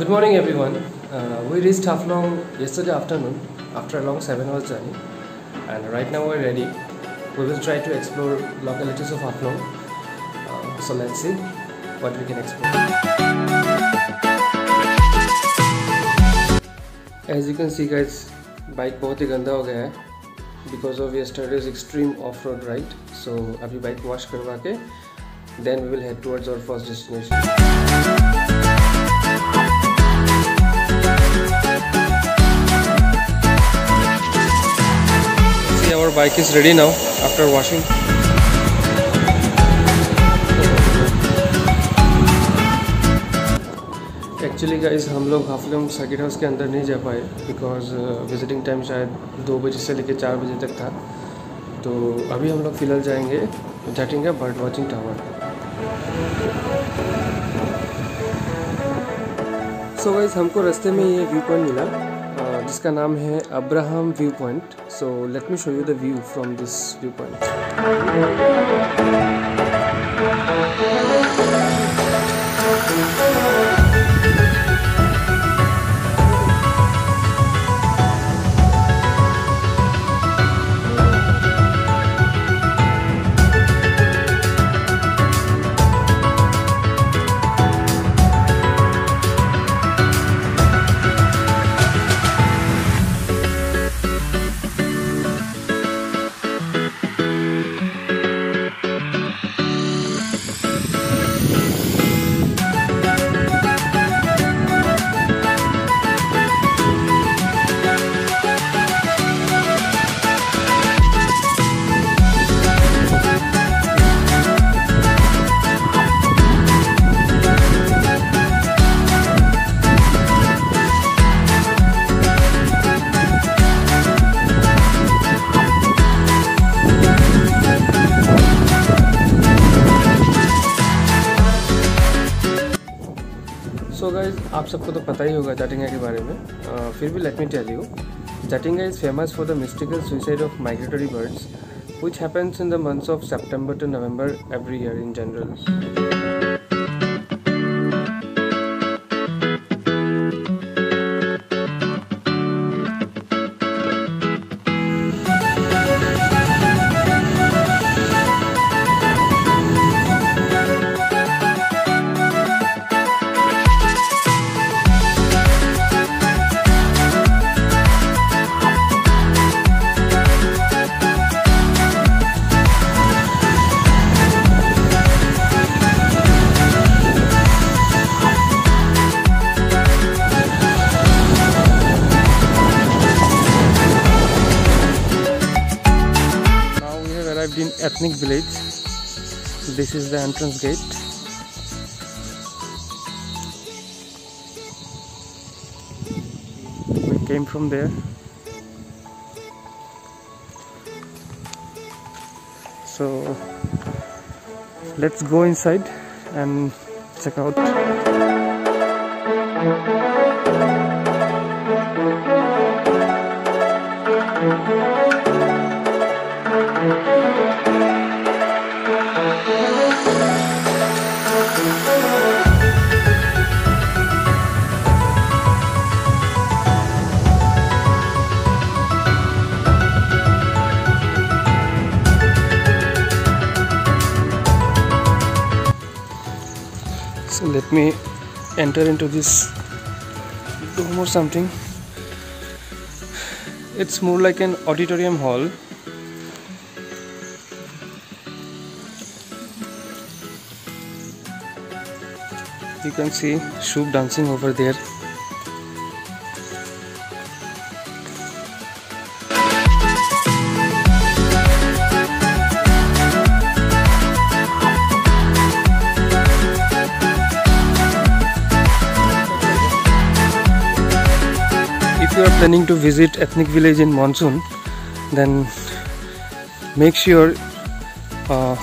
Good morning, everyone. Uh, we reached Haflong yesterday afternoon after a long seven hours journey, and right now we're ready. We will try to explore localities of Haflong. Uh, so let's see what we can explore. As you can see, guys, bike बहुत ही गंदा हो गया है because of yesterday's extreme of road ride so अभी bike wash करवा के then we will head towards our first destination See, our bike is ready now after washing. Actually guys हम लोग हाफलम सर्किट हाउस के अंदर नहीं जा पाए बिकॉज़ विजिटिंग टाइम शायद दो बजे से लेकर चार बजे तक था। तो अभी हम लोग फ़िलहाल जाएँगे Jatinga bird watching tower so so guys हमको रास्ते में ये व्यू पॉइंट मिला जिसका नाम है Abraham view point so let me show you the view from this view point आप सबको तो पता ही होगा जाटिंगा के बारे में। आ, फिर भी let me tell you Jatinga is famous for the mystical suicide of migratory birds which happens in the months of September to November every year in general ethnic village. This is the entrance gate. We came from there. So let's go inside and check out. Let me enter into this room or something. It's more like an auditorium hall. You can see Shub dancing over there. Planning to visit ethnic village in monsoon then make sure uh,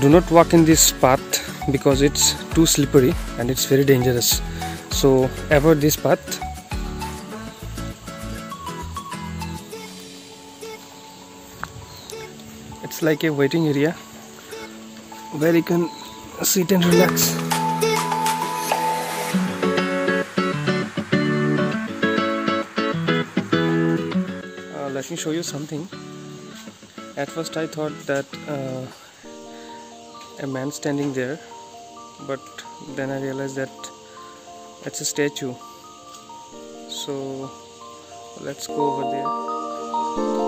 do not walk in this path because it's too slippery and it's very dangerous so avoid this path it's like a waiting area where you can sit and relax. Let me show you something. At first I thought that uh, a man standing there but then I realized that it's a statue so let's go over there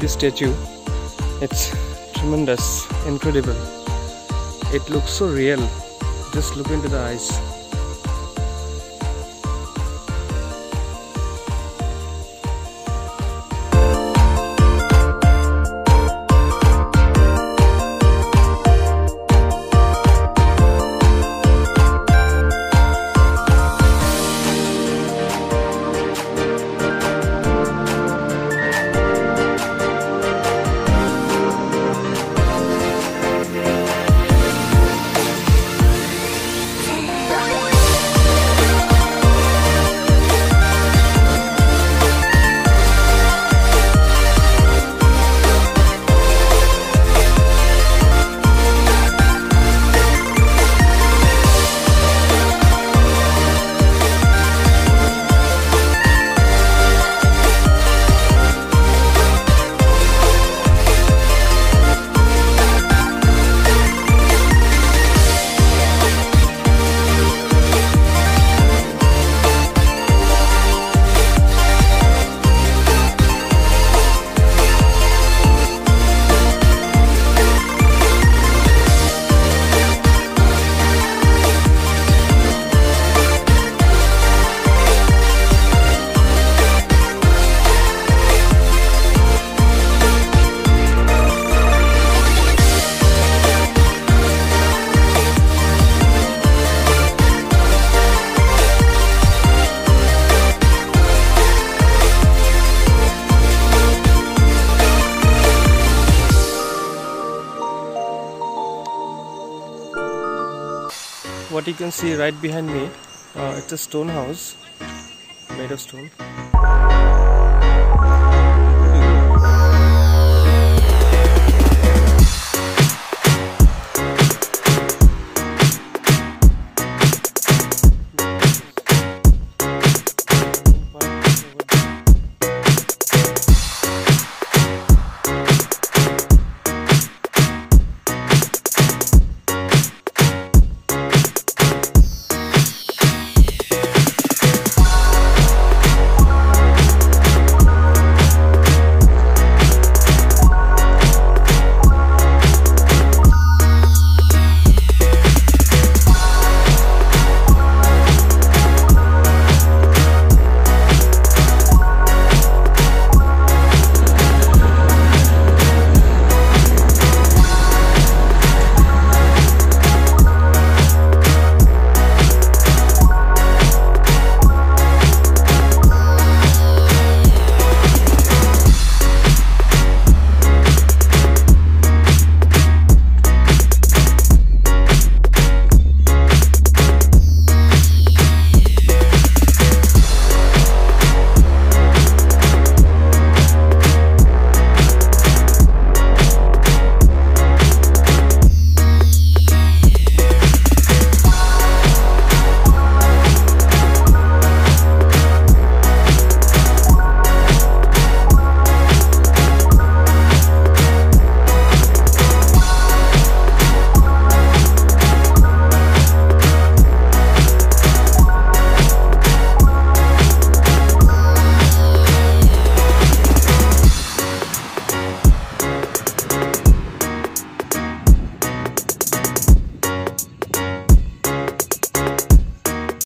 this statue. It's tremendous incredible. It looks so real. Just look into the eyes what you can see right behind me uh, it's a stone house made of stone